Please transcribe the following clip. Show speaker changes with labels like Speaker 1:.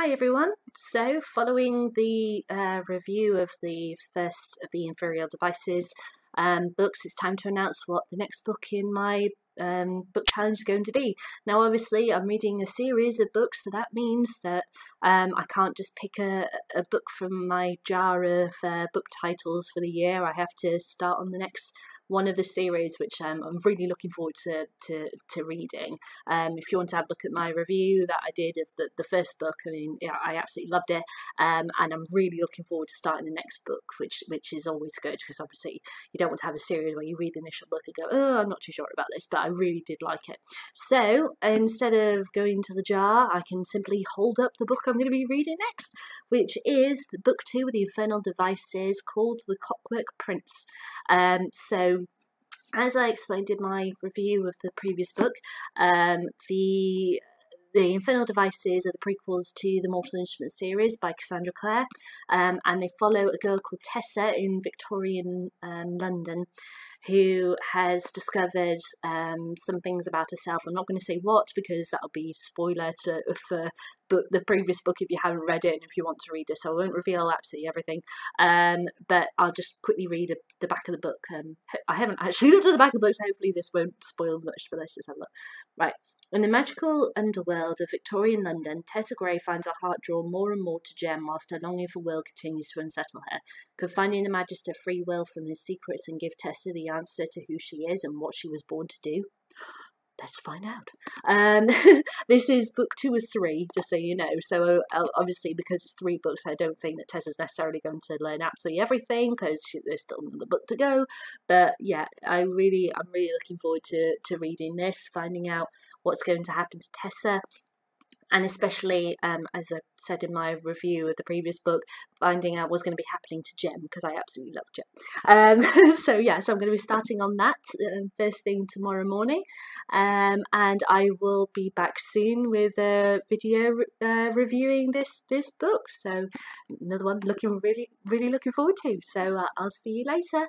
Speaker 1: Hi everyone. So, following the uh, review of the first of the Infernal Devices um, books, it's time to announce what the next book in my um, book challenge is going to be. Now, obviously, I'm reading a series of books, so that means that um, I can't just pick a, a book from my jar of uh, book titles for the year. I have to start on the next one of the series, which um, I'm really looking forward to to, to reading. Um, if you want to have a look at my review that I did of the, the first book, I mean, yeah, I absolutely loved it, um, and I'm really looking forward to starting the next book, which which is always good because obviously you don't want to have a series where you read the initial book and go, oh, I'm not too sure about this, but I really did like it. So instead of going to the jar, I can simply hold up the book I'm going to be reading next, which is the book two of the Infernal Devices called The Clockwork Prince. Um, so as I explained in my review of the previous book, um, the the Infernal Devices are the prequels to the Mortal Instruments series by Cassandra Clare, um, and they follow a girl called Tessa in Victorian um, London who has discovered um, some things about herself. I'm not going to say what because that'll be spoiler to, for book, the previous book if you haven't read it and if you want to read it. So I won't reveal absolutely everything, um, but I'll just quickly read a, the back of the book. Um, I haven't actually looked at the back of the book, so hopefully this won't spoil much. But let's just have a look. Right. In the magical underworld of Victorian London, Tessa Gray finds her heart drawn more and more to Jem whilst her longing for Will continues to unsettle her. Could finding the Magister free Will from his secrets and give Tessa the answer to who she is and what she was born to do? Let's find out. Um, this is book two of three, just so you know. So uh, obviously, because it's three books, I don't think that Tessa's necessarily going to learn absolutely everything because there's still another book to go. But yeah, I really, I'm really looking forward to to reading this, finding out what's going to happen to Tessa, and especially um, as I said in my review of the previous book, finding out what's going to be happening to Jem because I absolutely love Jem. Um, so yeah, so I'm going to be starting on that uh, first thing tomorrow morning, um, and I will be back soon with a video uh, reviewing this this book. So another one looking really really looking forward to. So uh, I'll see you later.